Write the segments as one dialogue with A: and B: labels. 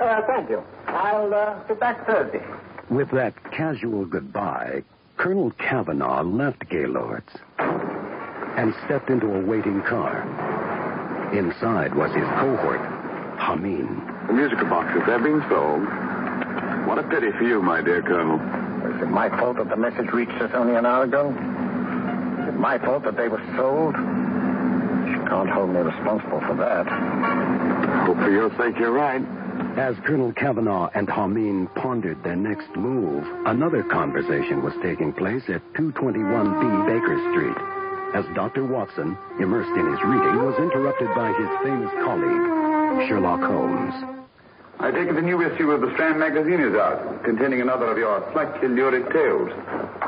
A: Uh, thank you. I'll uh, be back Thursday.
B: With that casual goodbye, Colonel Cavanaugh left Gaylord's and stepped into a waiting car. Inside was his cohort, Hameen.
C: The musical boxes, they're being sold. What a pity for you, my dear Colonel.
A: Is it my fault that the message reached us only an hour ago? Is it my fault that they were sold? You can't hold me responsible for that.
C: Hope for your sake you're right.
B: As Colonel Cavanaugh and Hameen pondered their next move, another conversation was taking place at 221B Baker Street. As Dr. Watson, immersed in his reading, was interrupted by his famous colleague, Sherlock Holmes.
C: I take it the new issue of the Strand magazine is out, containing another of your slightly lurid tales.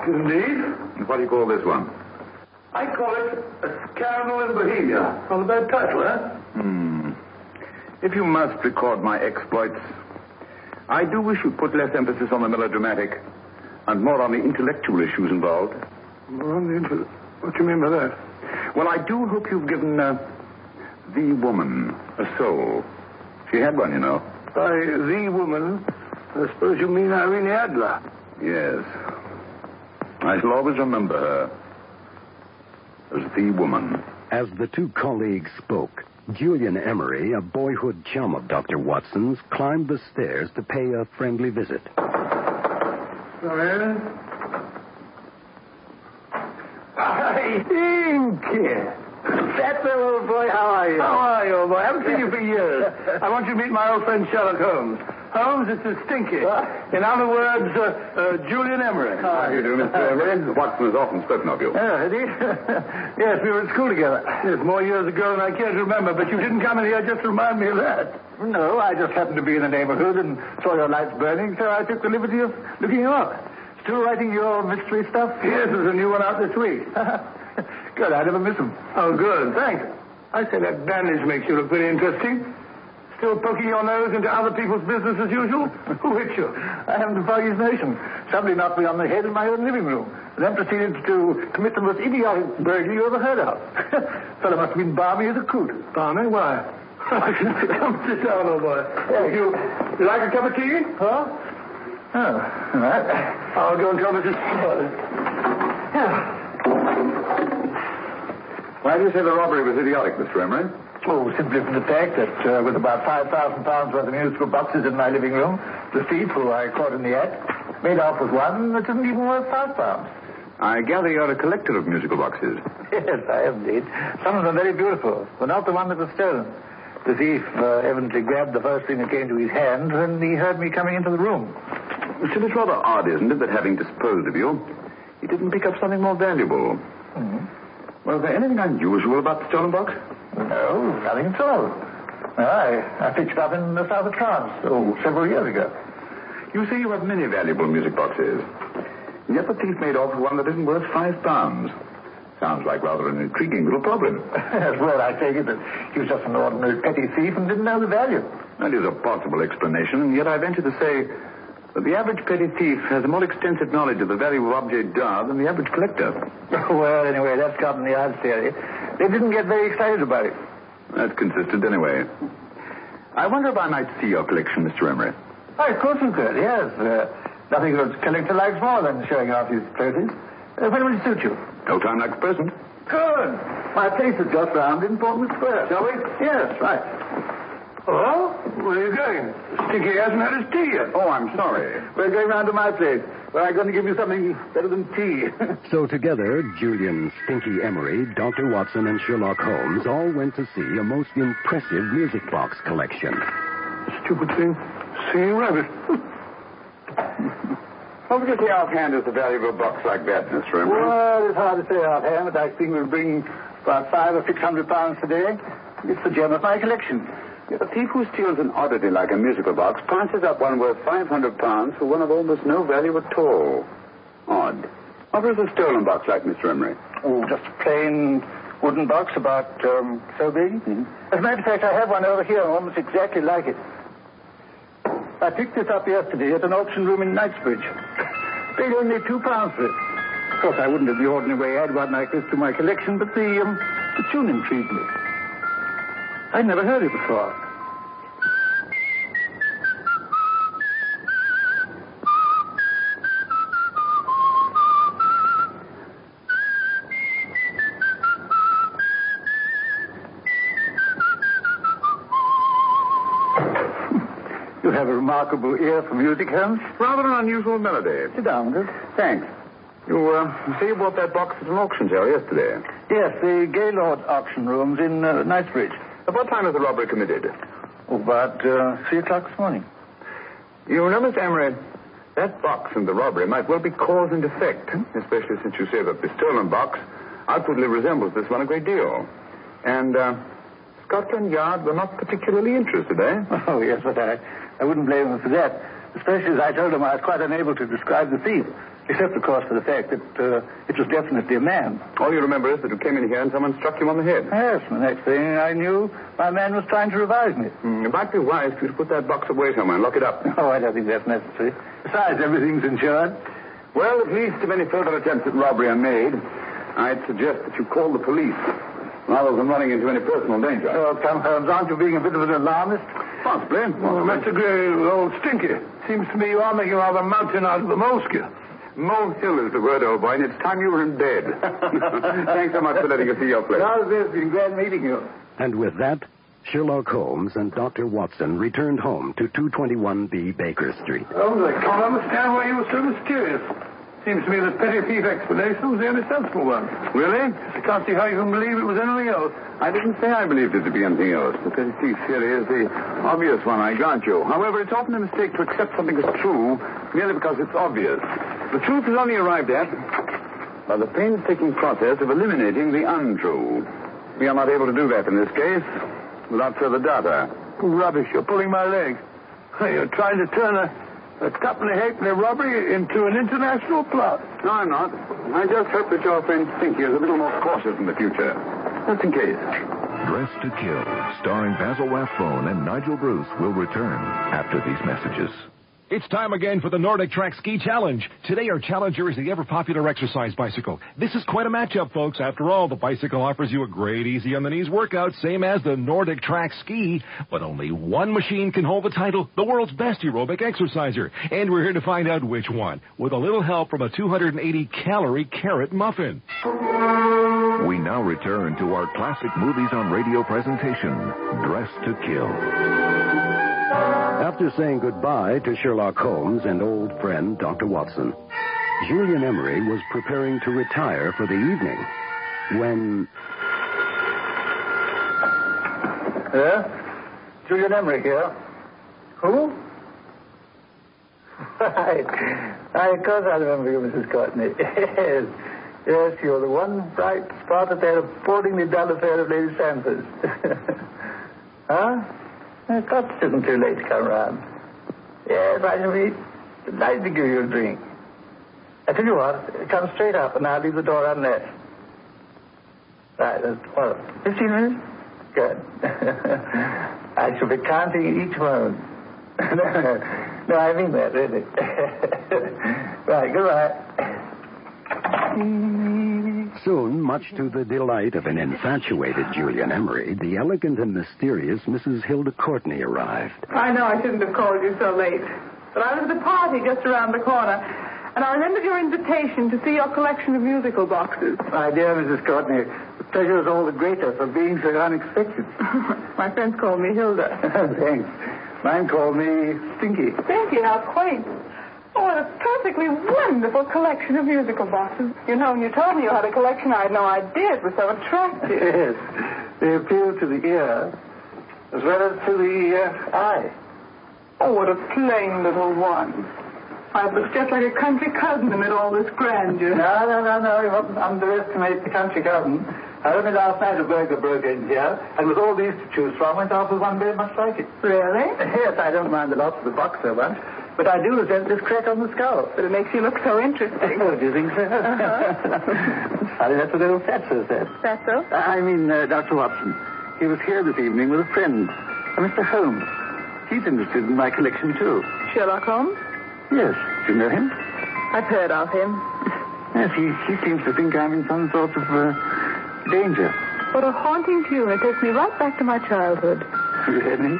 D: Indeed.
C: What do you call this one?
D: I call it A Scandal in Bohemia. Not a bad title, eh?
C: Hmm. If you must record my exploits, I do wish you'd put less emphasis on the melodramatic and more on the intellectual issues involved.
D: What do you mean by that?
C: Well, I do hope you've given uh, the woman a soul. She had one, you know.
D: By the woman, I suppose you mean Irene Adler.
C: Yes. I shall always remember her as the woman.
B: As the two colleagues spoke, Julian Emery, a boyhood chum of Dr. Watson's, climbed the stairs to pay a friendly visit.
D: Well? Eh? Hi, Inky.
A: That's the old boy. How are you?
D: How are you, old boy? I haven't seen you for years. I want you to meet my old friend Sherlock Holmes. Holmes, this is stinky. In other words, uh, uh, Julian Emery.
C: How do you do, Mr. Emery? Watson has often spoken of you.
D: Oh, did he? yes, we were at school together. Yes, more years ago than I care to remember, but you didn't come in here just to remind me of that.
A: No, I just happened to be in the neighborhood and saw your lights burning, so I took the liberty of looking you up. Still writing your mystery stuff?
D: Yes, there's a new one out this week.
A: good, I never miss them.
D: Oh, good. Thanks. I say that bandage makes you look very interesting. Still poking your nose into other people's business as usual? Who hit you?
A: I haven't the foggiest notion. Somebody knocked me on the head in my own living room, and then proceeded to commit the most idiotic burglary you ever heard of. Fellow must have been balmy as a coot.
D: Barney, why? Come sit down, old boy. You, you like a cup of tea?
A: Huh? Oh, all right.
D: I'll go and tell Mrs.
C: Why do you say the robbery was idiotic, Mr. Emery?
A: Oh, simply from the fact that uh, with about £5,000 worth of musical boxes in my living room, the thief, who I caught in the act, made off with one that isn't even worth five pounds.
C: I gather you're a collector of musical boxes.
A: Yes, I am indeed. Some of them are very beautiful, but not the one that was stolen. The thief uh, evidently grabbed the first thing that came to his hand when he heard me coming into the room.
C: Still, it's rather odd, isn't it, that having disposed of you, he didn't pick up something more valuable.
A: Mm-hmm.
C: Was there anything unusual about the stolen box?
A: No, nothing at all. No, I, I picked it up in the south of France, oh, several years ago.
C: You say you have many valuable music boxes. Yet the thief made off with one that isn't worth five pounds. Sounds like rather an intriguing little problem.
A: well, I take it that he was just an ordinary petty thief and didn't know the value.
C: That is a possible explanation, and yet I venture to say that the average petty thief has a more extensive knowledge of the value of objet d'art than the average collector.
A: well, anyway, that's gotten the odds theory. They didn't get very excited about it.
C: That's consistent anyway. I wonder if I might see your collection, Mr. Emery.
A: Oh, of course you could, yes. Uh, nothing a collector likes more than showing off his trophies. Uh, when will it suit you?
C: No time like the present.
A: Good. My place is just round in Portman Square.
D: Shall we?
A: Yes, right.
D: Oh? Where are you going? Stinky hasn't had his tea yet.
C: Oh, I'm sorry.
A: We're going round to my place, where I'm going to give you something better than tea.
B: So together, Julian Stinky Emery, Dr. Watson, and Sherlock Holmes all went to see a most impressive music box collection.
D: Stupid thing. Seeing rabbit.
C: What would you say offhand is the value of a box like that, Mr. Emery?
A: well, it's hard to say offhand, but I think we'll bring about five or six hundred pounds today. It's the gem of my collection.
C: A thief who steals an oddity like a musical box passes up one worth 500 pounds for one of almost no value at all. Odd. What was a stolen box like, Mr. Emery?
A: Oh, just a plain wooden box about um, so big. As a matter of fact, I have one over here almost exactly like it. I picked this up yesterday at an auction room in Knightsbridge. Paid only two pounds for it. Of course, I wouldn't have the ordinary way add one like this to my collection, but the, um, the tune intrigued me. I'd never heard it before. You have a remarkable ear for music, Holmes.
C: Rather an unusual melody.
A: Sit down, Good.
C: Thanks. You, uh, say you bought that box at an auction sale yesterday.
A: Yes, the Gaylord auction rooms in uh, Knightsbridge.
C: At what time was the robbery committed?
A: Oh, about uh, 3 o'clock this morning.
C: You know, Mr. Emery, that box and the robbery might well be cause and effect, especially since you say that the stolen box outwardly resembles this one a great deal. And, uh, Scotland Yard were not particularly interested, eh?
A: Oh, yes, but I, I wouldn't blame them for that. Especially as I told them I was quite unable to describe the thief. Except, of course, for the fact that uh, it was definitely a man.
C: All you remember is that you came in here and someone struck you on the head.
A: Yes, the next thing I knew, my man was trying to revive me.
C: Mm, it might be wise for you to put that box away somewhere and lock it up.
A: Oh, I don't think that's necessary. Besides, everything's insured.
C: Well, at least if any further attempts at robbery are made, I'd suggest that you call the police rather than running into any personal danger.
A: Oh, come, Holmes, aren't you being a bit of an alarmist?
C: Possibly.
D: Oh, Mr. Gray, old Stinky. Seems to me you are making rather a mountain out of the molehill.
C: Molehill is the word, old boy, and it's time you were in bed. Thanks so much for letting us see your place.
A: How's this? Been glad meeting you.
B: And with that, Sherlock Holmes and Dr. Watson returned home to 221B Baker Street.
D: Holmes, I can't understand why you were so mysterious. Seems to me that petty thief explanation was the only sensible one.
C: Really?
D: I can't see how you can believe it was anything else.
C: I didn't say I believed it to be anything else. The petty thief theory is the obvious one, I grant you. However, it's often a mistake to accept something as true merely because it's obvious. The truth is only arrived at by the painstaking process of eliminating the untrue. We are not able to do that in this case without further data.
D: Rubbish, you're pulling my leg. You're trying to turn a, a company halfpenny robbery into an international plot.
C: No, I'm not. I just hope that your friend Stinky is a little more cautious in the future. Just in case.
E: Dressed to Kill, starring Basil Rathbone and Nigel Bruce, will return after these messages.
F: It's time again for the NordicTrack Ski Challenge. Today our challenger is the ever popular exercise bicycle. This is quite a matchup, folks. After all, the bicycle offers you a great easy on the knees workout, same as the NordicTrack Ski, but only one machine can hold the title, the world's best aerobic exerciser. And we're here to find out which one, with a little help from a 280 calorie carrot muffin.
E: We now return to our classic movies on radio presentation, Dressed to Kill.
B: After saying goodbye to Sherlock Holmes and old friend Dr. Watson, Julian Emery was preparing to retire for the evening when
A: Yeah? Julian Emery here. Who? Right. I, of course I remember you, Mrs. Courtney. Yes. Yes, you're the one bright spot at that appallingly dull affair of Lady Sanford's. huh? Course it isn't too late to come round. Yes, I shall be delighted to give you a drink. I tell you what, come straight up and I'll leave the door unlatched. Right, what, 15 minutes? Good. I shall be counting each one. no, no, I mean that, really. right, goodbye.
B: Soon, much to the delight of an infatuated Julian Emery, the elegant and mysterious Mrs. Hilda Courtney arrived.
G: I know I shouldn't have called you so late. But I was at a party just around the corner, and I remembered your invitation to see your collection of musical boxes.
A: My dear Mrs. Courtney, the pleasure is all the greater for being so unexpected.
G: My friends call me Hilda.
A: Thanks. Mine called me Stinky.
G: Thank you. How quaint. Oh, what a perfectly wonderful collection of musical boxes. You know, when you told me you had a collection, I had no idea it was so attractive.
A: Yes. They appeal to the ear as well as to the uh, eye.
G: Oh, what a plain little one. I look just like a country cousin amid all this grandeur.
A: No, no, no, no. You mustn't underestimate the country cousin. I only last night a burglar broke in here, and with all these to choose from, went off with one very much like it.
G: Really?
A: Yes, I don't mind the loss of the box so much, but I do resent this crack on the skull.
G: But it makes you look so interesting.
A: Oh, do you think so? Funny, that's what old Fatso said.
G: That's so?
A: I mean, uh, Dr. Watson. He was here this evening with a friend, a Mr. Holmes. He's interested in my collection, too.
G: Sherlock Holmes?
A: Yes. Do you know him?
G: I've heard of him.
A: Yes, he, he seems to think I'm in some sort of uh, danger.
G: What a haunting tune. It takes me right back to my childhood.
A: Really?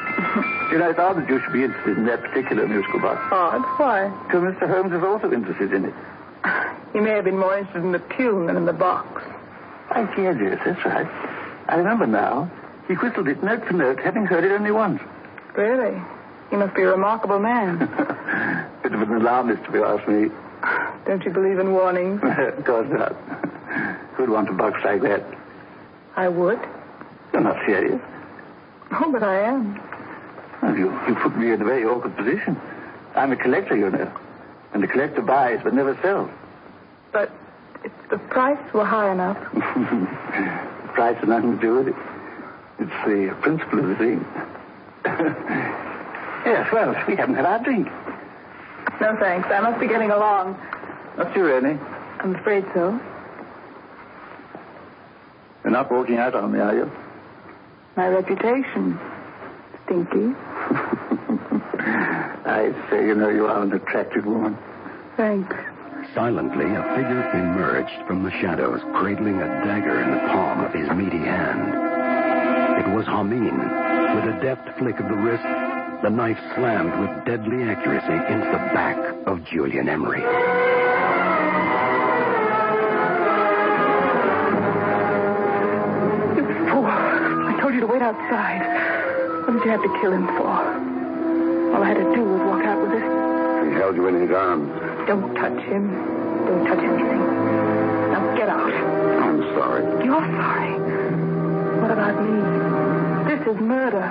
A: you know, it's odd that you should be interested in that particular musical box.
G: Oh, odd. Why?
A: Because Mr. Holmes is also interested in it.
G: He may have been more interested in the tune than in the box.
A: I yes, yes, that's right. I remember now. He whistled it note for note, having heard it only once.
G: Really? He must be a remarkable man.
A: Bit of an alarmist, if you ask me.
G: Don't you believe in warnings?
A: of course not. Who'd want a box like that?
G: I would.
A: You're not serious.
G: Oh, but I am.
A: Well, you, you put me in a very awkward position. I'm a collector, you know. And the collector buys but never sells.
G: But if the price were high enough.
A: the price has nothing to do with it. It's the principle of the thing. yes, well, we haven't had our drink.
G: No, thanks. I must be getting along.
A: Not you, Annie.
G: I'm afraid so.
A: You're not walking out on me, are you?
G: My reputation. Stinky.
A: I say, you know, you are an attractive woman.
G: Thanks.
B: Silently, a figure emerged from the shadows, cradling a dagger in the palm of his meaty hand. It was Hameen. With a deft flick of the wrist, the knife slammed with deadly accuracy into the back of Julian Emery.
G: Outside. What did you have to kill him for? All I had to do was walk out with this.
C: He held you in his arms.
G: Don't touch him. Don't touch anything. Now get out.
C: I'm sorry.
G: You're sorry. What about me? This is murder.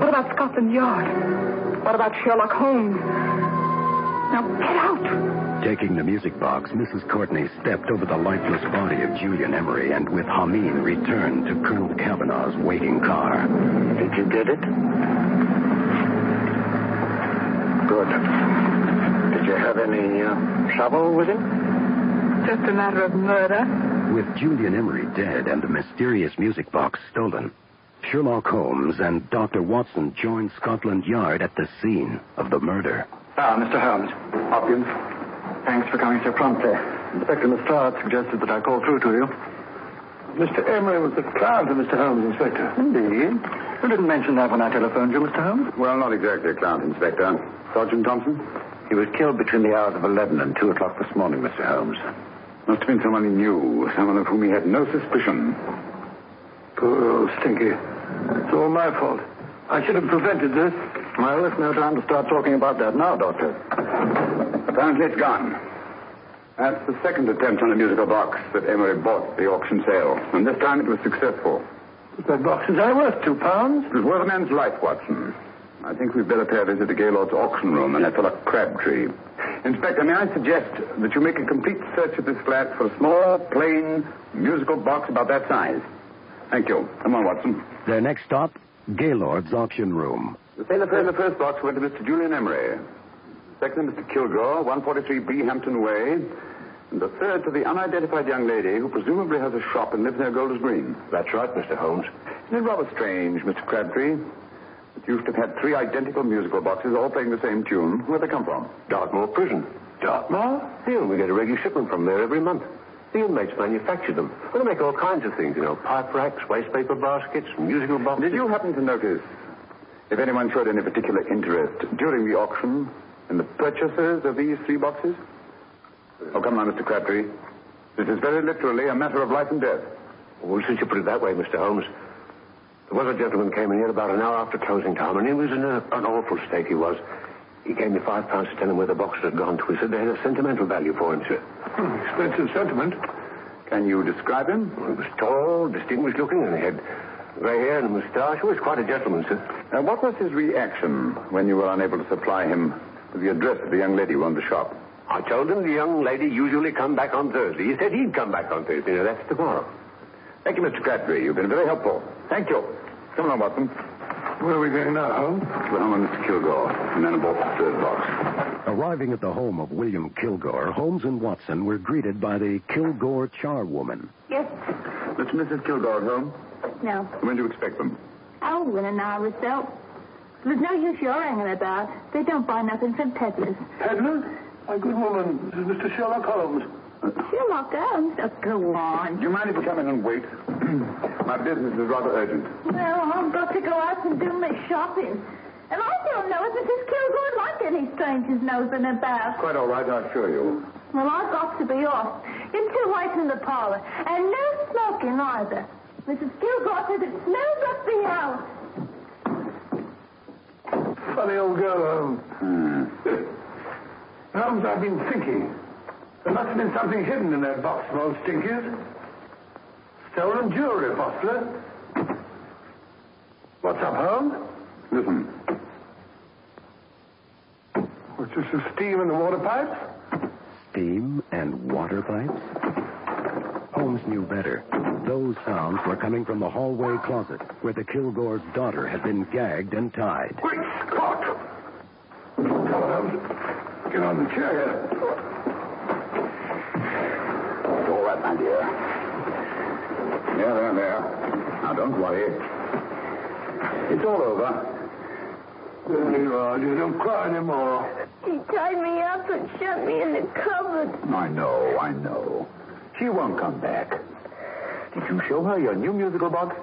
G: What about Scotland Yard? What about Sherlock Holmes? Now get out.
B: Taking the music box, Mrs. Courtney stepped over the lifeless body of Julian Emery and with Hameen returned to Colonel Cavanaugh's waiting car.
A: Did you get it?
C: Good. Did you have any uh, trouble with him?
G: Just a matter of murder.
B: With Julian Emery dead and the mysterious music box stolen, Sherlock Holmes and Dr. Watson joined Scotland Yard at the scene of the murder.
A: Ah, Mr. Holmes. Hopkins. Thanks for coming so promptly. Inspector Lestrade suggested that I call through to you.
D: Mr. Emery was the client of Mr. Holmes, Inspector.
A: Indeed. You didn't mention that when I telephoned you, Mr. Holmes.
C: Well, not exactly a client, Inspector. Sergeant Thompson?
H: He was killed between the hours of 11 and 2 o'clock this morning, Mr. Holmes.
C: Must have been someone he knew, someone of whom he had no suspicion.
D: Poor old Stinky. It's all my fault. I should have prevented this.
A: Well, there's no time to start talking about that now, Doctor.
C: Apparently it's gone. That's the second attempt on a musical box that Emery bought at the auction sale. And this time it was successful.
D: That box is I worth two pounds.
C: It was worth a man's life, Watson. I think we'd better pay a visit to Gaylord's auction room and that fellow Crabtree. Inspector, may I suggest that you make a complete search of this flat for a small, plain, musical box about that size? Thank you. Come on, Watson.
B: Their next stop, Gaylord's auction room.
C: The sale of the first box went to Mr. Julian Emery. Second, Mr. Kilgore, 143B Hampton Way. And the third to the unidentified young lady who presumably has a shop and lives near Golders Green.
H: That's right, Mr. Holmes.
C: Isn't it rather strange, Mr. Crabtree, that you should have had three identical musical boxes all playing the same tune? Where'd they come from?
H: Dartmoor Prison.
D: Dartmoor?
H: Yeah, we get a regular shipment from there every month. The inmates manufacture them. Well, they make all kinds of things, you know, pipe racks, waste paper baskets, musical boxes.
C: Did you happen to notice if anyone showed any particular interest during the auction in the purchases of these three boxes? Oh, come now, Mr. Crabtree. This is very literally a matter of life and death.
H: Well, since you put it that way, Mr. Holmes, there was a gentleman came in here about an hour after closing time, and he was in a, an awful state, he was. He gave me five pounds to tell him where the boxes had gone to. He said they had a sentimental value for him, sir.
D: Hmm, expensive sentiment.
C: Can you describe him?
H: Well, he was tall, distinguished looking, and he had grey hair and a moustache. He was quite a gentleman, sir.
C: Uh, what was his reaction when you were unable to supply him with the address of the young lady who owned the shop?
H: I told him the young lady usually come back on Thursday. He said he'd come back on Thursday. Now, that's tomorrow.
C: Thank you, Mr. Crabtree. You've been very helpful. Thank you. Come along, Watson.
D: Where are we going now, Holmes?
C: To the home of Mr. Kilgore, and then aboard the third box.
B: Arriving at the home of William Kilgore, Holmes and Watson were greeted by the Kilgore charwoman.
I: Yes.
C: Mr. and Mrs. Kilgore at home?
I: No.
C: When do you expect them?
I: Oh, in an hour or so. There's no use your hanging about. They don't buy nothing from peddlers.
D: Peddler? My good woman, this is Mr. Sherlock Holmes.
I: Sherlock Holmes? Oh, go down. Go on.
C: Do you mind if we come in and wait? My business is rather urgent.
I: Well, I've got to go out and do my shopping. And I don't know if Mrs. Kilgore would like any strangers nosing about.
C: Quite all right, I assure you.
I: Well, I've got to be off. You two wait in the parlor. And no smoking either. Mrs. Kilgore says it smells up the house.
D: Funny old girl, Holmes.
C: Hmm.
D: Holmes, I've been thinking. There must have been something hidden in that box from old Stinky's. Stolen jewelry, possibly. What's up, Holmes?
C: Listen.
D: What's this, the steam in the water pipes?
B: Steam and water pipes? Holmes knew better. Those sounds were coming from the hallway closet where the Kilgore's daughter had been gagged and tied.
D: Great Scott! Come on, Holmes. Get on the chair here.
C: It's all right, my dear. There, there, there. Now, don't worry. It's all over.
D: There you are. You don't cry anymore.
I: He tied me up and shut me in the cupboard.
C: I know, I know. She won't come back. Did you show her your new musical box?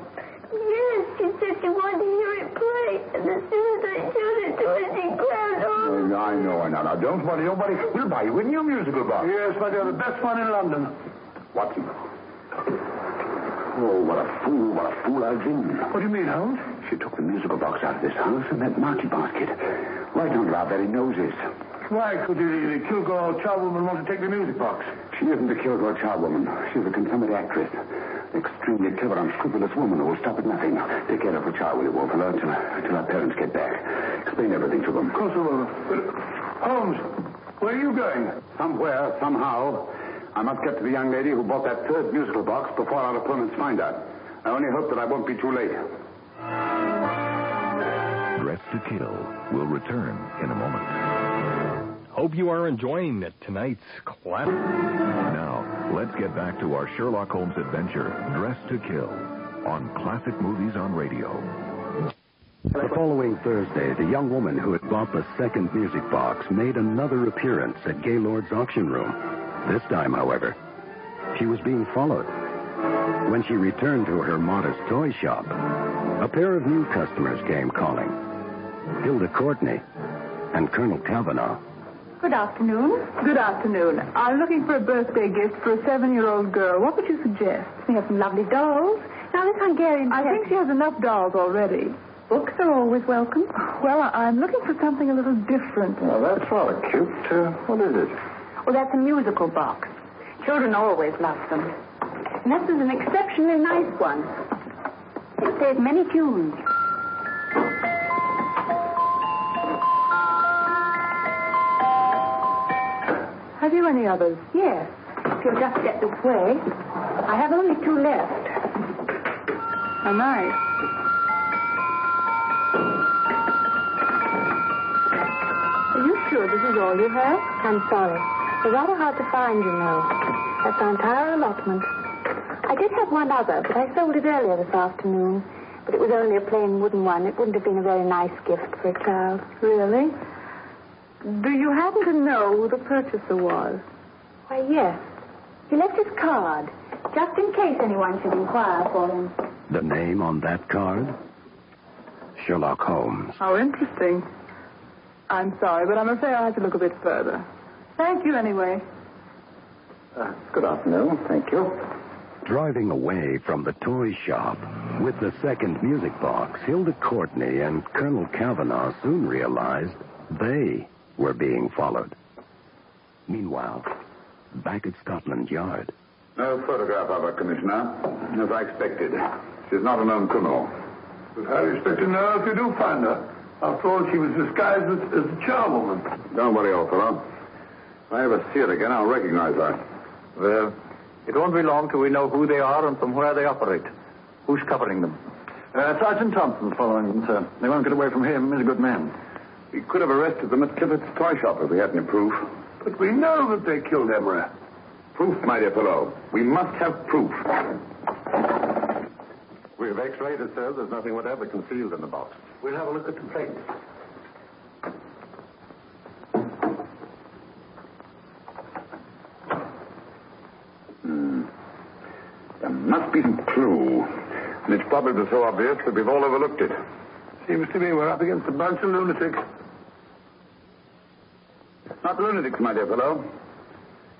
I: Yes, she said she wanted to hear it play. And as soon as I showed it to her, she grabbed on.
C: I know, I know. Now, don't worry. Nobody will buy you a new musical box.
D: Yes, my dear, the best one in London.
C: Watson. Oh, what a fool, what a fool I've been.
D: What do you mean, Holmes?
C: She took the musical box out of this house and that market basket. Right under our very noses.
D: Why could the, the Kilgore charwoman want to take the music box?
C: She isn't a Kilgore charwoman. She's a consummate actress. Extremely clever, unscrupulous woman who will stop at nothing. Take care of her child, will you, Walter, until, until our parents get back. Explain everything to them.
D: Of course I will. Holmes, where are you going?
C: Somewhere, somehow, I must get to the young lady who bought that third musical box before our opponents find out. I only hope that I won't be too late.
E: Dressed to Kill will return in a moment.
J: Hope you are enjoying tonight's class.
E: Now, let's get back to our Sherlock Holmes adventure, Dressed to Kill, on Classic Movies on Radio.
B: The following Thursday, the young woman who had bought the second music box made another appearance at Gaylord's auction room. This time, however, she was being followed. When she returned to her modest toy shop, a pair of new customers came calling Hilda Courtney and Colonel Cavanaugh.
G: Good afternoon. Good afternoon. I'm looking for a birthday gift for a seven-year-old girl. What would you suggest? We have some lovely dolls. Now, this Hungarian... I think she has enough dolls already. Books are always welcome. Well, I- I'm looking for something a little different.
C: Well, that's rather cute. Uh, what is it?
G: Well, that's a musical box. Children always love them. And this is an exceptionally nice one. It plays many tunes. Have you any others? Yes. If you'll just get this way. I have only two left. How nice. Are you sure this is all you have?
K: I'm sorry. They're rather hard to find, you know. That's our entire allotment. I did have one other, but I sold it earlier this afternoon. But it was only a plain wooden one. It wouldn't have been a very nice gift for a child.
G: Really? Do you happen to know who the purchaser was?
K: Why, yes. He left his card, just in case anyone should inquire for him.
B: The name on that card? Sherlock Holmes.
G: How interesting. I'm sorry, but I'm afraid I'll have to look a bit further. Thank you anyway.
C: Uh, good afternoon. Thank you.
B: Driving away from the toy shop with the second music box, Hilda Courtney and Colonel Cavanaugh soon realized they were being followed. Meanwhile, back at Scotland Yard,
C: No photograph of her, Commissioner. As I expected. She's not a known criminal.
D: But how do you expect to know if you do find her? After all, she was disguised as, as a charwoman.
C: Don't worry, old fellow. If I ever see it again, I'll recognize her.
A: Well, it won't be long till we know who they are and from where they operate. Who's covering them? Uh, Sergeant Thompson's following them, sir. They won't get away from him. He's a good man.
C: We could have arrested them at Clifford's toy shop if we had any proof.
D: But we know that they killed Emery.
C: Proof, my dear fellow. We must have proof.
H: We've x-rayed it, sir. There's nothing whatever concealed in the box.
D: We'll have a look at the plate.
C: Hmm. There must be some clue. And it's probably so obvious that we've all overlooked it.
D: Seems to me we're up against a bunch of lunatics.
C: Not lunatics, my dear fellow.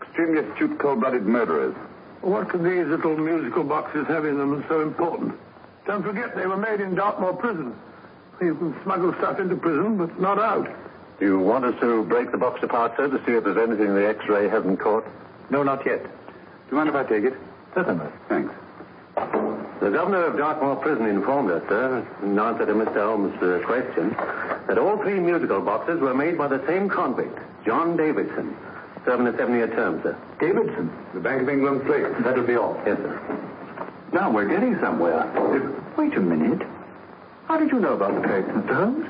C: Extremely astute, cold-blooded murderers.
D: What could these little musical boxes have in them that's so important? Don't forget they were made in Dartmoor prison. You can smuggle stuff into prison, but not out.
H: Do you want us to break the box apart, sir, to see if there's anything the X-ray hasn't caught?
C: No, not yet. Do you mind if I take it?
H: Certainly.
C: Thanks.
H: The governor of Dartmoor Prison informed us, sir, in answer to Mr. Holmes' uh, question, that all three musical boxes were made by the same convict, John Davidson, serving a seven-year term, sir.
C: Davidson, the Bank of England plate.
H: That'll be all. Yes, sir.
C: Now we're getting somewhere.
L: Wait a minute. How did you know about the plate, Mr. Holmes?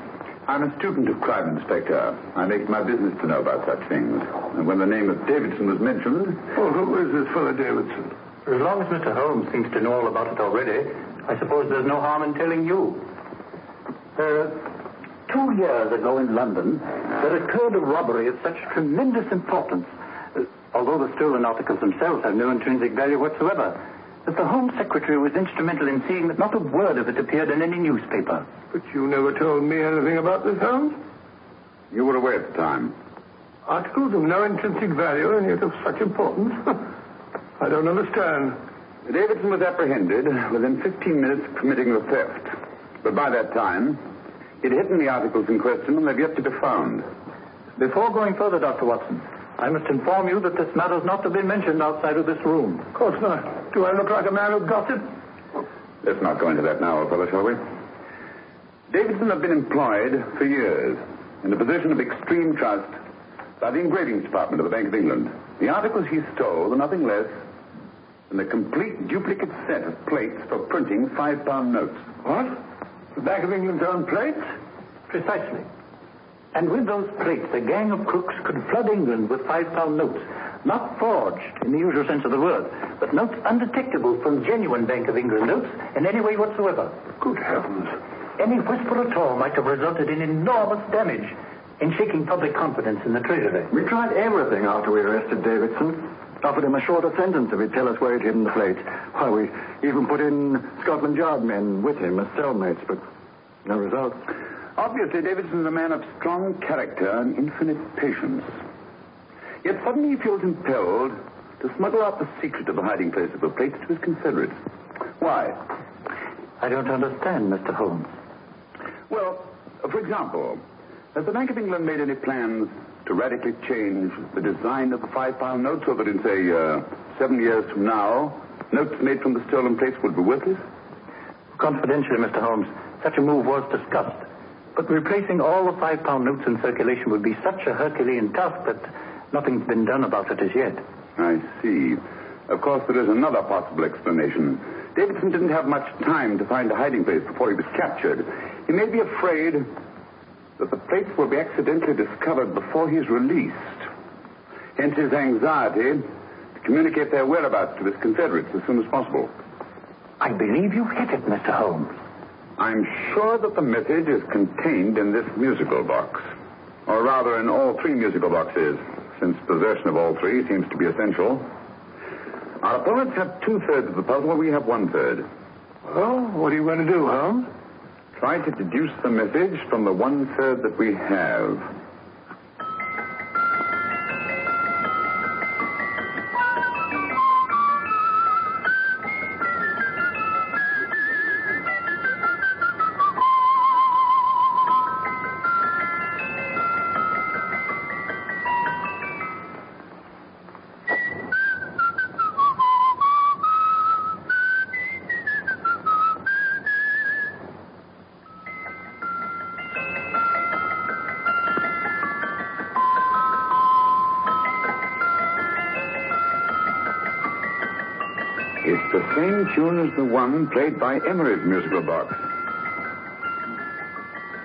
C: I'm a student of crime, Inspector. I make it my business to know about such things. And when the name of Davidson was mentioned,
D: Oh, who is this fellow Davidson?
L: As long as Mr. Holmes seems to know all about it already, I suppose there's no harm in telling you. Uh, two years ago in London, there occurred a robbery of such tremendous importance, uh, although the stolen articles themselves have no intrinsic value whatsoever, that the Home Secretary was instrumental in seeing that not a word of it appeared in any newspaper.
D: But you never told me anything about this, Holmes.
C: you were away at the time.
D: Articles of no intrinsic value and yet of such importance. I don't understand.
C: Davidson was apprehended within 15 minutes of committing the theft. But by that time, he'd hidden the articles in question and they've yet to be found.
L: Before going further, Dr. Watson, I must inform you that this matter's not to be mentioned outside of this room.
D: Of course not. Do I look like a man who gossip?
C: Let's not go into that now, old fellow, shall we? Davidson had been employed for years in a position of extreme trust by the engraving department of the Bank of England. The articles he stole were nothing less than a complete duplicate set of plates for printing five-pound notes.
L: What?
D: The Bank of England's own plates?
L: Precisely. And with those plates, a gang of crooks could flood England with five-pound notes. Not forged in the usual sense of the word, but notes undetectable from genuine Bank of England notes in any way whatsoever.
D: Good heavens.
L: Any whisper at all might have resulted in enormous damage in shaking public confidence in the Treasury.
A: We tried everything after we arrested Davidson. Offered him a shorter sentence if he'd tell us where he'd hidden the plates. Why, we even put in Scotland Yard men with him as cellmates, but no result.
C: Obviously, Davidson's a man of strong character and infinite patience. Yet suddenly he feels impelled to smuggle out the secret of the hiding place of the plates to his confederates. Why?
L: I don't understand, Mr. Holmes.
C: Well, for example, has the Bank of England made any plans to radically change the design of the five-pound note so that in, say, uh, seven years from now, notes made from the stolen plates would be worthless?
L: Confidentially, Mr. Holmes, such a move was discussed. But replacing all the five-pound notes in circulation would be such a Herculean task that nothing's been done about it as yet.
C: I see. Of course, there is another possible explanation. Davidson didn't have much time to find a hiding place before he was captured. He may be afraid that the plates will be accidentally discovered before he's released. Hence his anxiety to communicate their whereabouts to his confederates as soon as possible.
L: I believe you've hit it, Mr. Holmes.
C: I'm sure that the message is contained in this musical box. Or rather, in all three musical boxes, since possession of all three seems to be essential. Our opponents have two thirds of the puzzle, we have one third.
D: Well, what are you going to do, Holmes?
C: Try to deduce the message from the one third that we have. Same the one played by Emery's musical box.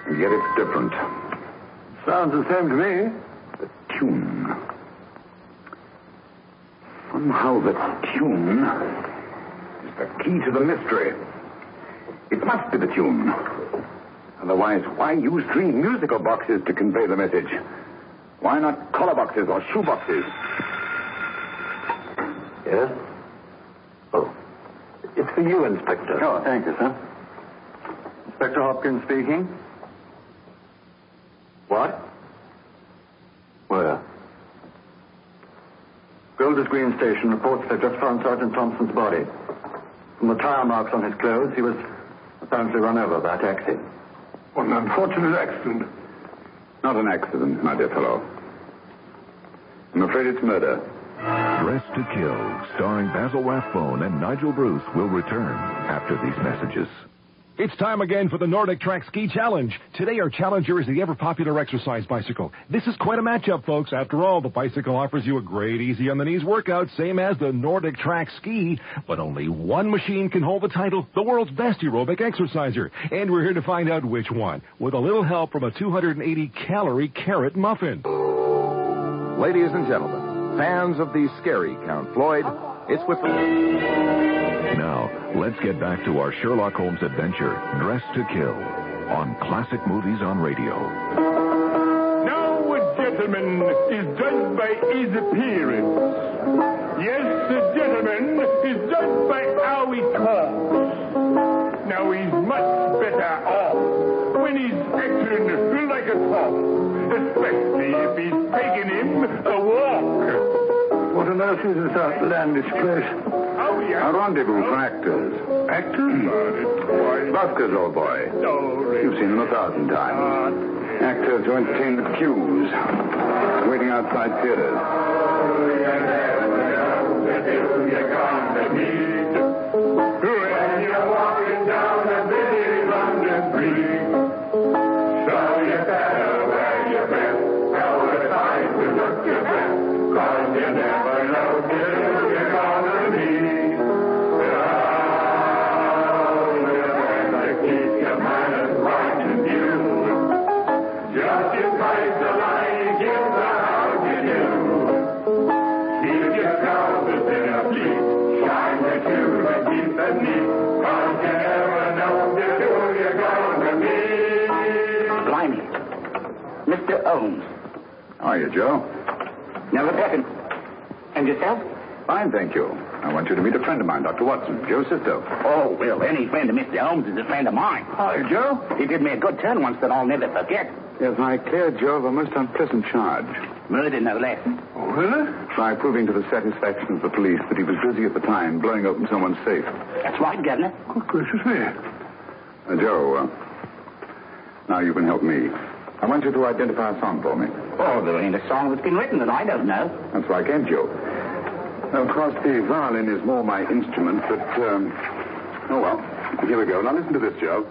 C: And yet it's different.
D: Sounds the same to me.
C: The tune. Somehow the tune is the key to the mystery. It must be the tune. Otherwise, why use three musical boxes to convey the message? Why not collar boxes or shoe boxes?
L: Yes? It's for you, Inspector.
A: Oh, thank you, sir. Inspector Hopkins speaking.
L: What?
A: Where? Golders Green Station reports they've just found Sergeant Thompson's body. From the tire marks on his clothes, he was apparently run over by a taxi.
D: What an unfortunate accident.
C: Not an accident, my dear fellow. I'm afraid it's murder.
E: Dressed to Kill, starring Basil Rathbone and Nigel Bruce, will return after these messages.
F: It's time again for the NordicTrack Ski Challenge. Today our challenger is the ever popular exercise bicycle. This is quite a matchup, folks. After all, the bicycle offers you a great easy on the knees workout, same as the NordicTrack Ski, but only one machine can hold the title, the world's best aerobic exerciser. And we're here to find out which one, with a little help from a 280 calorie carrot muffin.
M: Ladies and gentlemen, fans of the scary Count Floyd, it's with
E: Now, let's get back to our Sherlock Holmes adventure, Dressed to Kill, on Classic Movies on Radio.
N: Now a gentleman is judged by his appearance. Yes, a gentleman is judged by how he talks. Now he's much better off when he's acting like a top, especially if he's taking him a walk.
D: On earth is this outlandish place?
N: Oh, yeah.
C: A rendezvous for actors.
N: Actors? Hmm.
C: Buskers, old boy. You've seen them a thousand times. Actors who entertain the queues, waiting outside theaters.
N: When you're walking down the busy London street,
O: Holmes.
C: How are you, Joe?
O: Never better. And yourself?
C: Fine, thank you. I want you to meet a friend of mine, Dr. Watson, Joe Sisto.
O: Oh, well, any friend of Mr. Holmes is a friend of mine.
C: Hi, Joe.
O: He did me a good turn once that I'll never forget.
C: Yes, I cleared Joe of a most unpleasant charge.
O: Murder, no less.
C: Oh, really? By proving to the satisfaction of the police that he was busy at the time blowing open someone's safe.
O: That's right, Governor.
D: Good gracious me.
C: Uh, Joe, uh, now you can help me. I want you to identify a song for me.
O: Oh, there ain't a song that's been written that I don't know.
C: That's why I came, Joe. Of course, the violin is more my instrument, but, um, oh well. Here we go. Now listen to this, Joe.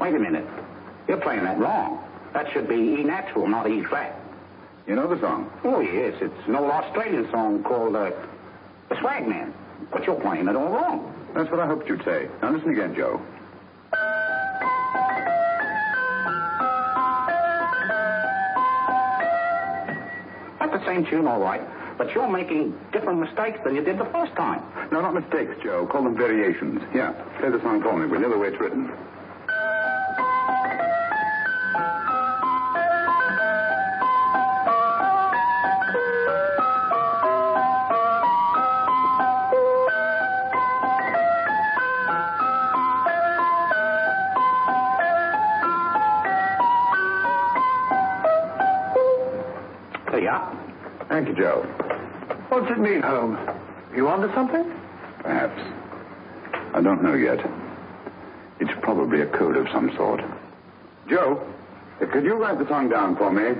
O: Wait a minute. You're playing that wrong. That should be E natural, not E flat.
C: You know the song?
O: Oh, yes. It's an old Australian song called uh, The Swag Man. But you're playing it all wrong.
C: That's what I hoped you'd say. Now listen again, Joe.
O: That's the same tune, all right. But you're making different mistakes than you did the first time.
C: No, not mistakes, Joe. Call them variations. Yeah, play the song for me. We know the way it's written.
D: Mean, Holmes? You onto something?
C: Perhaps. I don't know yet. It's probably a code of some sort. Joe, could you write the song down for me?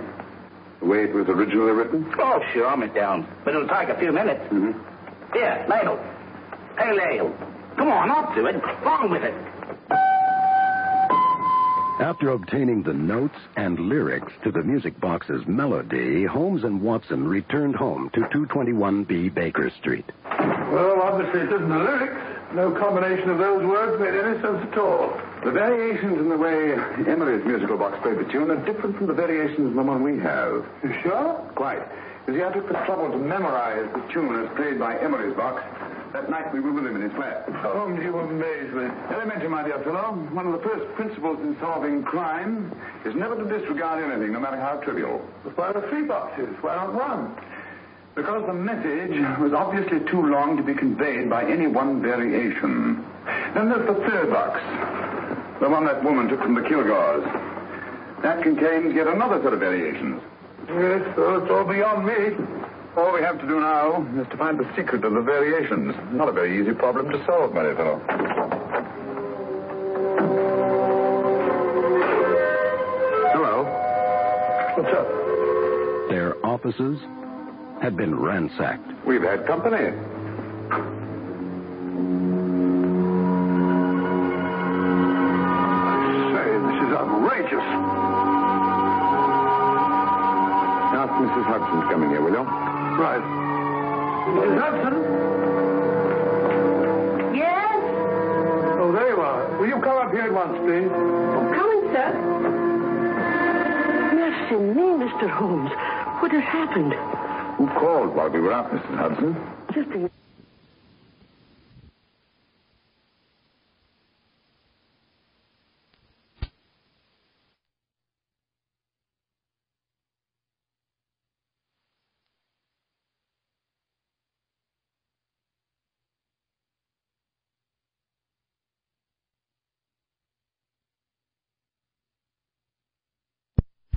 C: The way it was originally written?
O: Oh, sure, Mr. down. But it'll take a few minutes.
C: Mm-hmm.
O: Here, ladle. Pale ale. Come on, up to it. Along with it.
B: After obtaining the notes and lyrics to the music box's melody, Holmes and Watson returned home to 221B Baker Street.
D: Well, obviously it isn't the lyrics. No combination of those words made any sense at all.
C: The variations in the way Emery's musical box played the tune are different from the variations in the one we have.
D: You sure?
C: Quite. You see, I took the trouble to memorize the tune as played by Emery's box that night we were with him in his flat.
D: Holmes, you amaze me.
C: Elementary, my dear fellow. One of the first principles in solving crime is never to disregard anything, no matter how trivial.
D: But why the three boxes? Why not one?
C: Because the message was obviously too long to be conveyed by any one variation. Then there's the third box, the one that woman took from the Kilgores. That contains yet another set of variations.
D: Yes, well, it's all beyond me.
C: All we have to do now is to find the secret of the variations. Not a very easy problem to solve, my dear fellow. Hello.
D: What's up?
B: Their offices had been ransacked.
C: We've had company. Ask Mrs. Hudson to come in here, will you?
D: Right. Mrs. Hudson?
I: Yes?
D: Oh, there you are. Will you come up here at once, please?
I: Coming, sir.
P: Mercy me, Mr. Holmes. What has happened?
C: Who called while we were out, Mrs. Hudson?
P: Just a...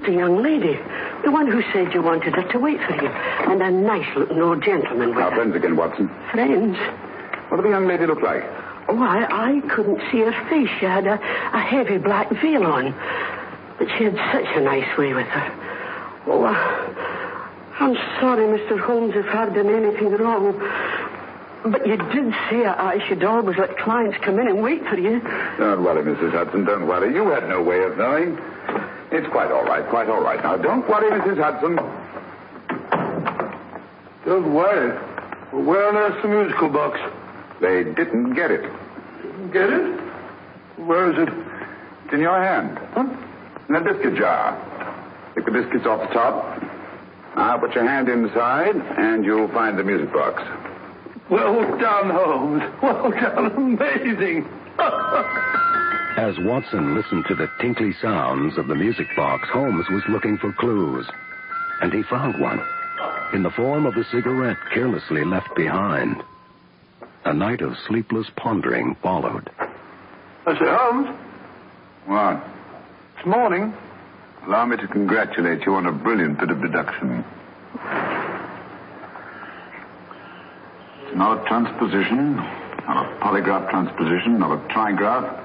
P: The young lady, the one who said you wanted her to wait for you, and a nice looking old gentleman with
C: Our
P: her.
C: friends again, Watson.
P: Friends?
C: What did the young lady look like?
P: Oh, I, I couldn't see her face. She had a, a heavy black veil on. But she had such a nice way with her. Oh, I, I'm sorry, Mr. Holmes, if I've done anything wrong. But you did say I should always let clients come in and wait for you.
C: Don't worry, Mrs. Hudson. Don't worry. You had no way of knowing. It's quite all right. Quite all right. Now, don't worry, Mrs. Hudson.
D: Don't worry. Well, where on earth's the musical box?
C: They didn't get it.
D: Didn't Get it? Where is it?
C: It's in your hand. Huh? In the biscuit jar. Take the biscuits off the top. Now put your hand inside, and you'll find the music box.
D: Well done, Holmes. Well done. Amazing.
B: As Watson listened to the tinkly sounds of the music box, Holmes was looking for clues. And he found one in the form of the cigarette carelessly left behind. A night of sleepless pondering followed.
D: I say, Holmes,
C: What?
D: it's morning.
C: Allow me to congratulate you on a brilliant bit of deduction. It's not a transposition, not a polygraph transposition, not a trigraph,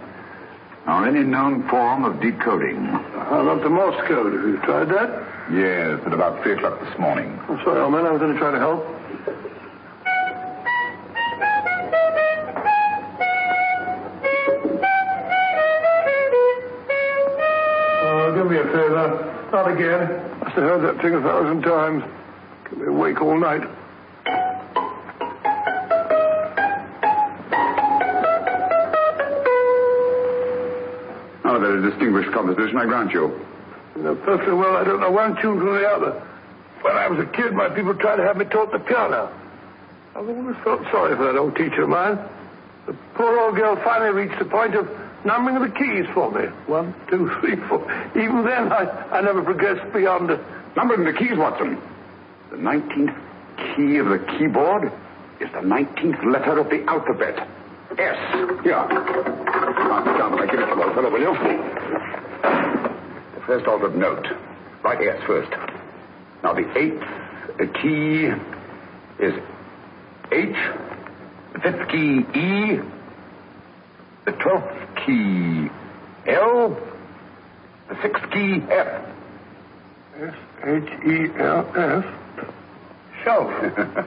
C: nor any known form of decoding.
D: Uh, How about the Morse code? Have you tried that?
C: Yes, at about 3 o'clock this morning.
D: I'm sorry, old man. I was going to try to help. Oh, do me a favor. Not again. Must have heard that thing a thousand times. Kept me awake all night.
C: Is a I grant you.
D: You know perfectly well I don't know one tune from the other. When I was a kid, my people tried to have me taught the piano. I've always felt sorry for that old teacher of mine. The poor old girl finally reached the point of numbering the keys for me. One, two, three, four. Even then, I, I never progressed beyond the...
C: Numbering the keys, Watson. The 19th key of the keyboard is the 19th letter of the alphabet. S. Here. Mark it down when I give it to you, old fellow, will you? The first altered note. Write S first. Now, the eighth uh, key is H. The fifth key, E. The twelfth key, L. The sixth key, F.
D: S-H-E-L-F.
C: Shelf.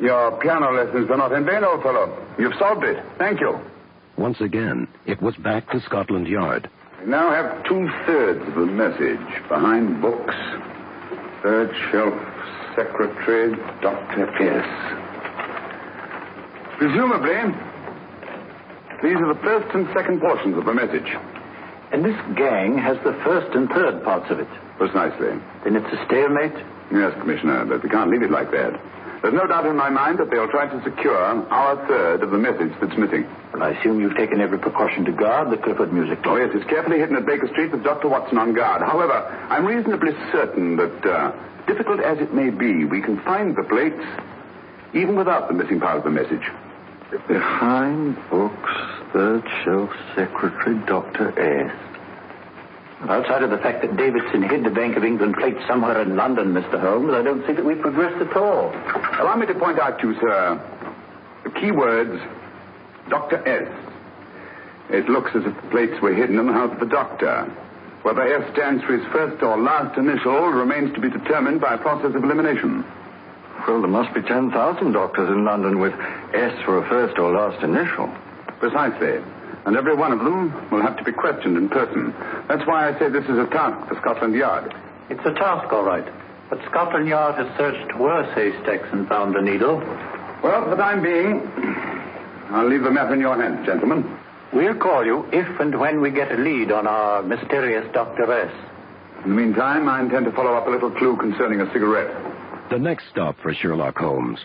C: Your piano lessons were not in vain, old fellow. You've solved it. Thank you.
B: Once again, it was back to Scotland Yard.
C: We now have two thirds of the message behind books. Third shelf, secretary, Dr. S. Presumably, these are the first and second portions of the message.
L: And this gang has the first and third parts of it.
C: Precisely.
L: Then it's a stalemate?
C: Yes, Commissioner, but we can't leave it like that. There's no doubt in my mind that they'll try to secure our third of the message that's missing.
L: Well, I assume you've taken every precaution to guard the Clifford music.
C: Oh, yes, it's carefully hidden at Baker Street with Dr. Watson on guard. However, I'm reasonably certain that, uh, difficult as it may be, we can find the plates even without the missing part of the message.
Q: Behind books, third shelf secretary, Dr. S.
L: Outside of the fact that Davidson hid the Bank of England plate somewhere in London, Mr. Holmes, I don't see that we've progressed at all.
C: Allow me to point out to you, sir, the key words, Dr. S. It looks as if the plates were hidden in the house of the doctor. Whether S stands for his first or last initial remains to be determined by a process of elimination.
Q: Well, there must be 10,000 doctors in London with S for a first or last initial.
C: Precisely. And every one of them will have to be questioned in person. That's why I say this is a task for Scotland Yard.
L: It's a task, all right. But Scotland Yard has searched worse haystacks and found a needle.
C: Well, for the time being, I'll leave the matter in your hands, gentlemen.
L: We'll call you if and when we get a lead on our mysterious Dr. S.
C: In the meantime, I intend to follow up a little clue concerning a cigarette.
B: The next stop for Sherlock Holmes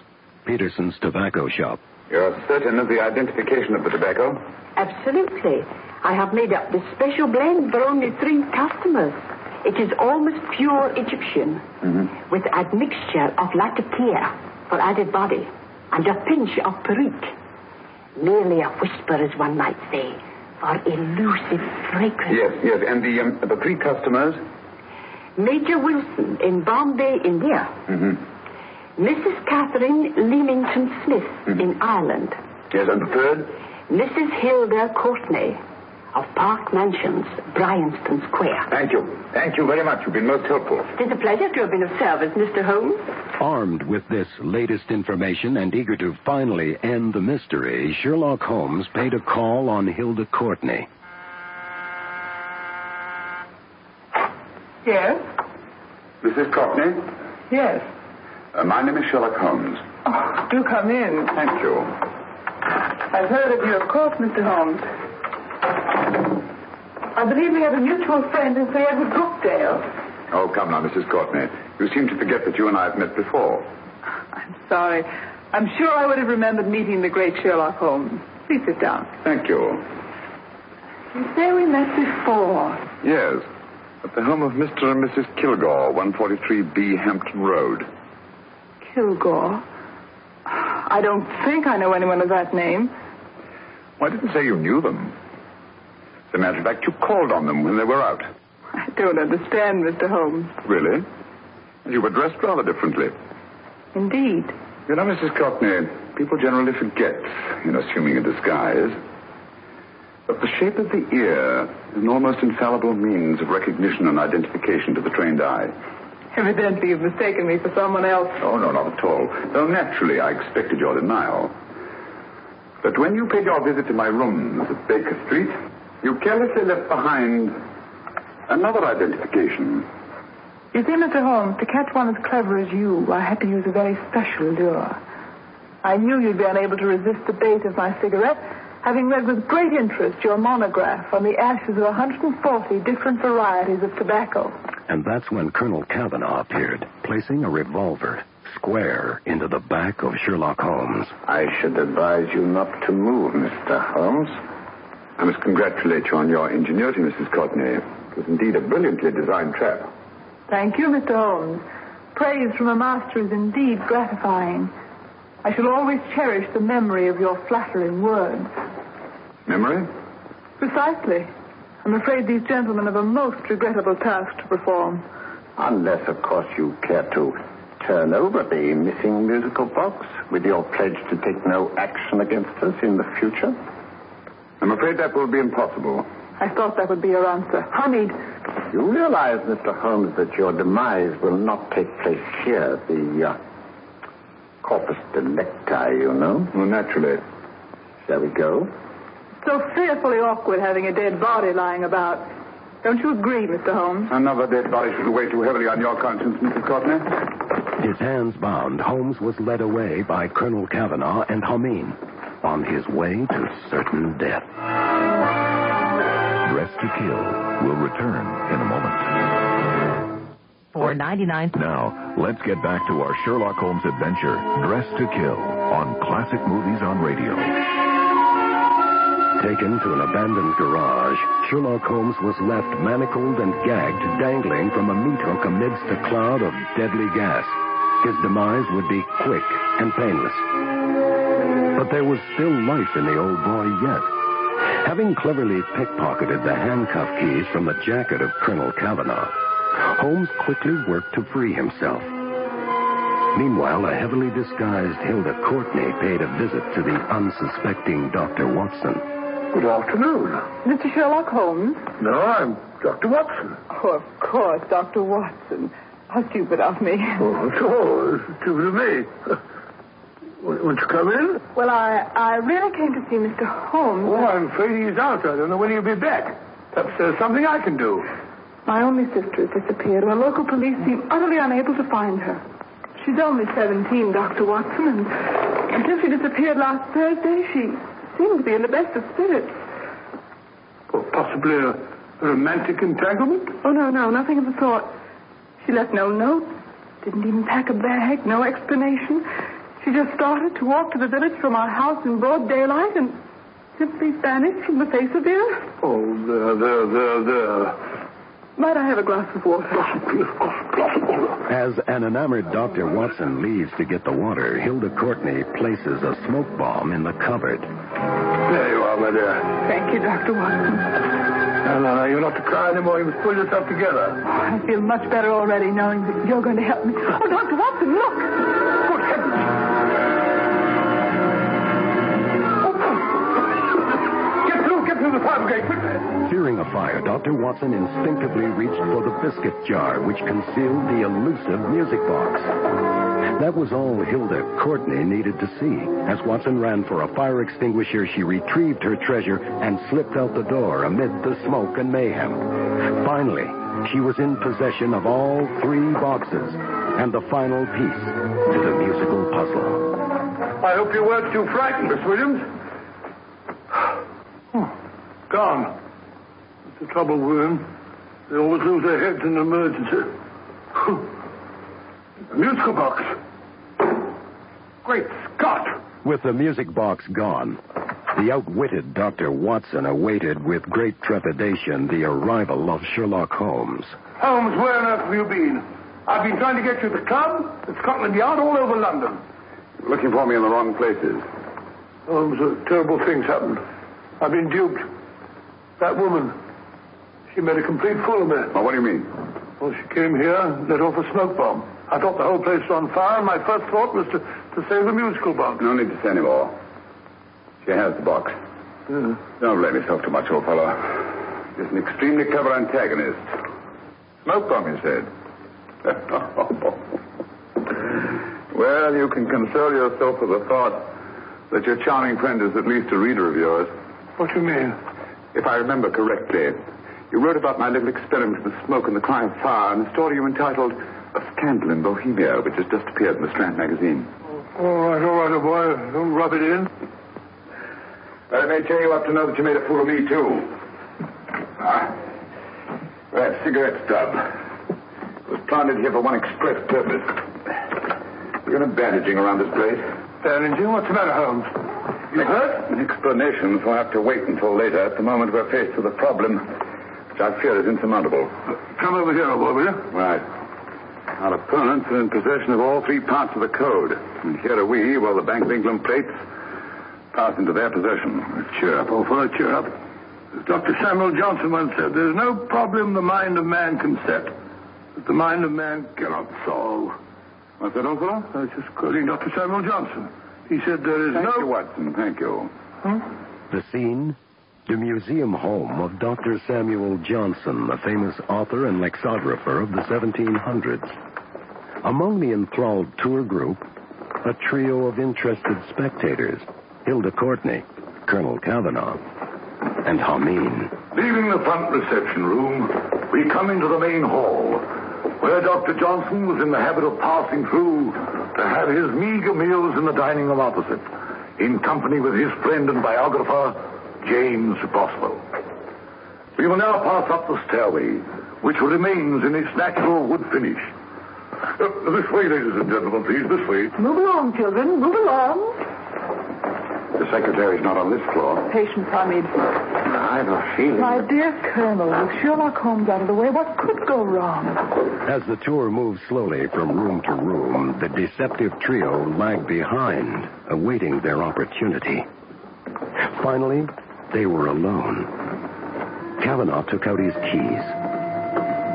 B: Peterson's tobacco shop.
C: You're certain of the identification of the tobacco?
R: Absolutely. I have made up this special blend for only three customers. It is almost pure Egyptian,
C: Mm-hmm.
R: with admixture of latakia for added body and a pinch of perique. Merely a whisper, as one might say, for elusive fragrance.
C: Yes, yes. And the, um, the three customers?
R: Major Wilson in Bombay, India.
C: Mm-hmm.
R: Mrs. Catherine Leamington Smith hmm. in Ireland.
C: Yes, and the third?
R: Mrs. Hilda Courtney of Park Mansions, Bryanston Square.
C: Thank you. Thank you very much. You've been most helpful.
R: It is a pleasure to have been of service, Mr. Holmes.
B: Armed with this latest information and eager to finally end the mystery, Sherlock Holmes paid a call on Hilda Courtney.
G: Yes?
C: Mrs. Courtney?
G: Yes.
C: Uh, my name is Sherlock Holmes.
G: Oh, do come in.
C: Thank you.
G: I've heard of you, of course, Mr. Holmes. I believe we have a mutual friend in Sir Edward Brookdale.
C: Oh, come now, Mrs. Courtney. You seem to forget that you and I have met before.
G: I'm sorry. I'm sure I would have remembered meeting the great Sherlock Holmes. Please sit down.
C: Thank you.
G: You say we met before.
C: Yes. At the home of Mr. and Mrs. Kilgore, 143B Hampton Road.
G: Kilgore. I don't think I know anyone of that name.
C: I didn't say you knew them? As a matter of fact, you called on them when they were out.
G: I don't understand, Mr. Holmes.
C: Really? You were dressed rather differently.
G: Indeed.
C: You know, Mrs. Courtney, people generally forget in assuming a disguise. But the shape of the ear is an almost infallible means of recognition and identification to the trained eye.
G: Evidently, you've mistaken me for someone else.
C: Oh, no, not at all. Though naturally, I expected your denial. But when you paid your visit to my rooms at Baker Street, you carelessly left behind another identification.
G: You see, Mr. Holmes, to catch one as clever as you, I had to use a very special lure. I knew you'd be unable to resist the bait of my cigarette, having read with great interest your monograph on the ashes of 140 different varieties of tobacco.
B: And that's when Colonel Cavanaugh appeared, placing a revolver square into the back of Sherlock Holmes.
H: I should advise you not to move, Mr. Holmes.
C: I must congratulate you on your ingenuity, Mrs. Courtney. It was indeed a brilliantly designed trap.
G: Thank you, Mr. Holmes. Praise from a master is indeed gratifying. I shall always cherish the memory of your flattering words.
C: Memory?
G: Precisely. I'm afraid these gentlemen have a most regrettable task to perform.
H: Unless, of course, you care to turn over the missing musical box with your pledge to take no action against us in the future.
C: I'm afraid that will be impossible.
G: I thought that would be your answer. Hamid,
H: You realize, Mr. Holmes, that your demise will not take place here. The uh, corpus delicti, you know.
C: Well, naturally.
H: Shall we go?
G: So fearfully awkward having a dead body lying about. Don't you agree, Mr. Holmes?
C: Another dead body should weigh too heavily on your conscience, Mrs. Courtney.
B: His hands bound, Holmes was led away by Colonel Cavanaugh and Hameen on his way to certain death.
E: Dressed to Kill will return in a moment.
S: Four ninety nine.
E: Now, let's get back to our Sherlock Holmes adventure, Dressed to Kill, on Classic Movies on Radio.
B: Taken to an abandoned garage, Sherlock Holmes was left manacled and gagged, dangling from a meat hook amidst a cloud of deadly gas. His demise would be quick and painless. But there was still life in the old boy yet. Having cleverly pickpocketed the handcuff keys from the jacket of Colonel Cavanaugh, Holmes quickly worked to free himself. Meanwhile, a heavily disguised Hilda Courtney paid a visit to the unsuspecting Dr. Watson.
D: Good afternoon.
G: Mr. Sherlock Holmes?
D: No, I'm Dr. Watson.
G: Oh, of course, Dr. Watson. How stupid of me.
D: Oh, it's all stupid of me. Won't you come in?
G: Well, I, I really came to see Mr. Holmes.
D: Oh, I'm afraid he's out. I don't know when he'll be back. Perhaps there's something I can do.
G: My only sister has disappeared. and the local police seem utterly unable to find her. She's only 17, Dr. Watson, and until she disappeared last Thursday, she seemed to be in the best of spirits.
D: Well, possibly a, a romantic entanglement?
G: Oh, no, no, nothing of the sort. She left no note, didn't even pack a bag, no explanation. She just started to walk to the village from our house in broad daylight and simply vanished from the face of the earth.
D: Oh, there, there, there, there.
G: Might I have a glass of water?
B: As an enamored Dr. Watson leaves to get the water, Hilda Courtney places a smoke bomb in the cupboard.
D: There you are, my dear.
G: Thank you, Dr. Watson.
D: No, no, no, you're not to cry anymore. You must pull yourself together.
G: Oh, I feel much better already knowing that you're going to help me. Oh, Dr. Watson, look!
D: Good heavens! Get through, get through the fire brigade, quickly.
B: Fearing a fire, Dr. Watson instinctively reached for the biscuit jar, which concealed the elusive music box. That was all Hilda Courtney needed to see. As Watson ran for a fire extinguisher, she retrieved her treasure and slipped out the door amid the smoke and mayhem. Finally, she was in possession of all three boxes and the final piece to the musical puzzle.
D: I hope you weren't too frightened, Miss Williams. Gone. That's the trouble with them. They always lose their heads in an emergency. A musical box. Great Scott!
B: With the music box gone, the outwitted Dr. Watson awaited with great trepidation the arrival of Sherlock Holmes.
D: Holmes, where on earth have you been? I've been trying to get you at the club, at Scotland Yard, all over London.
C: You're Looking for me in the wrong places.
D: Holmes, uh, terrible things happened. I've been duped. That woman, she made a complete fool of me.
C: Well, what do you mean?
D: Well, she came here and let off a smoke bomb. I thought the whole place was on fire, and my first thought was to, to save the musical box.
C: No need to say any more. She has the box.
D: Yeah.
C: Don't blame yourself too much, old fellow. She's an extremely clever antagonist. Smoke bomb, you said. well, you can console yourself with the thought that your charming friend is at least a reader of yours.
D: What do you mean?
C: If I remember correctly, you wrote about my little experiment with the smoke and the cry of fire in a story you entitled A Scandal in Bohemia, which has just appeared in the Strand magazine.
D: All right, all right, old boy. Don't rub it in.
C: But it may cheer you up to know that you made a fool of me, too. Ah, that cigarette stub was planted here for one express purpose. We're going to bandaging around this place.
D: Bandaging? What's the matter, Holmes? You hurt?
C: Explanations will have to wait until later. At the moment, we're faced with a problem which I fear is insurmountable.
D: Come over here, old will you?
C: Right. Our opponents are in possession of all three parts of the code. And here are we, while the Bank of England plates pass into their possession.
D: Cheer up, old fellow, cheer up. As Dr. Samuel Johnson once said, there's no problem the mind of man can set that the mind of man cannot solve.
C: What's that, old fellow?
D: I was just quoting Dr. Samuel Johnson. He said there is
C: Thank
D: no...
C: you, Watson. Thank you.
D: Huh?
B: The scene? The museum home of Dr. Samuel Johnson, the famous author and lexicographer of the 1700s. Among the enthralled tour group, a trio of interested spectators Hilda Courtney, Colonel Cavanaugh, and Hameen.
D: Leaving the front reception room, we come into the main hall, where Dr. Johnson was in the habit of passing through to have his meager meals in the dining room opposite, in company with his friend and biographer, James Boswell. We will now pass up the stairway, which remains in its natural wood finish. Uh, this way, ladies and gentlemen, please, this way.
G: Move along, children. Move along.
C: The secretary's not on this floor.
G: Patience, Hamid.
C: I've a feeling.
G: My dear Colonel, with Sherlock Holmes out of the way, what could go wrong?
B: As the tour moved slowly from room to room, the deceptive trio lagged behind, awaiting their opportunity. Finally, they were alone. Cavanaugh took out his keys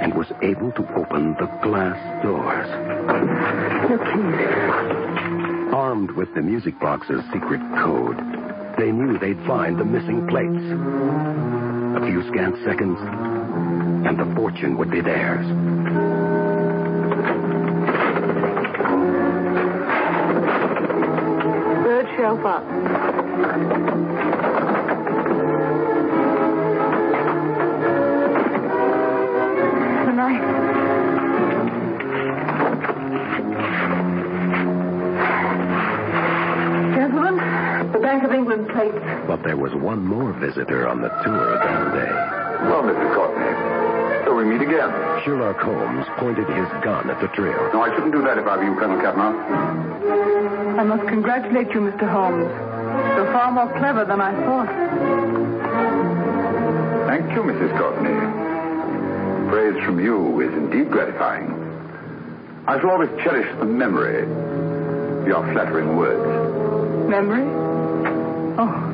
B: and was able to open the glass doors.
P: Your keys.
B: Armed with the music box's secret code, they knew they'd find the missing plates. A few scant seconds, and the fortune would be theirs.
G: Third shelf up.
B: But there was one more visitor on the tour that day.
C: Well, Mr. Courtney, so we meet again.
B: Sherlock Holmes pointed his gun at the trio.
C: No, I shouldn't do that if I were you, Colonel Cavanaugh.
G: I must congratulate you, Mr. Holmes. You're far more clever than I thought.
C: Thank you, Mrs. Courtney. Praise from you is indeed gratifying. I shall always cherish the memory of your flattering words.
G: Memory? Oh,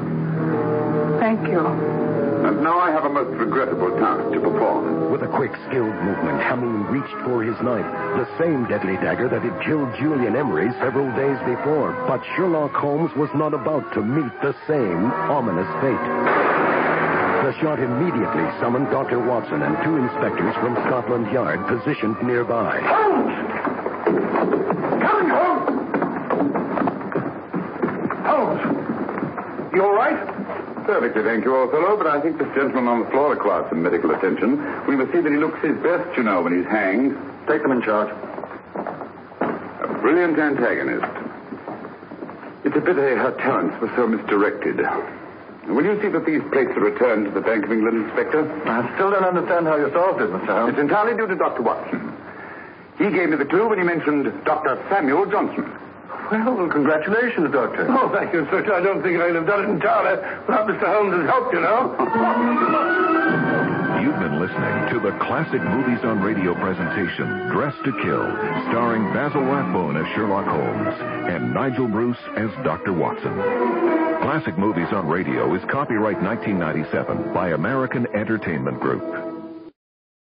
G: thank you.
C: And now I have a most regrettable task to perform.
B: With a quick, skilled movement, Hameen reached for his knife, the same deadly dagger that had killed Julian Emery several days before. But Sherlock Holmes was not about to meet the same ominous fate. The shot immediately summoned Dr. Watson and two inspectors from Scotland Yard positioned nearby.
D: Holmes! Coming, Holmes! Holmes! You all right?
C: Perfectly, thank you, old fellow, but I think this gentleman on the floor requires some medical attention. We must see that he looks his best, you know, when he's hanged.
Q: Take them in charge.
C: A brilliant antagonist. It's a pity eh, her talents were so misdirected. Will you see that these plates are returned to the Bank of England, Inspector?
Q: I still don't understand how you solved it, Mr. Holmes.
C: It's entirely due to Dr. Watson. He gave me the clue when he mentioned Dr. Samuel Johnson.
Q: Well, congratulations, Doctor.
D: Oh, thank you, Inspector. I don't think I'd have done it entirely without Mr. Holmes' help, you know.
E: You've been listening to the Classic Movies on Radio presentation, Dressed to Kill, starring Basil Rathbone as Sherlock Holmes and Nigel Bruce as Dr. Watson. Classic Movies on Radio is copyright 1997 by American Entertainment Group.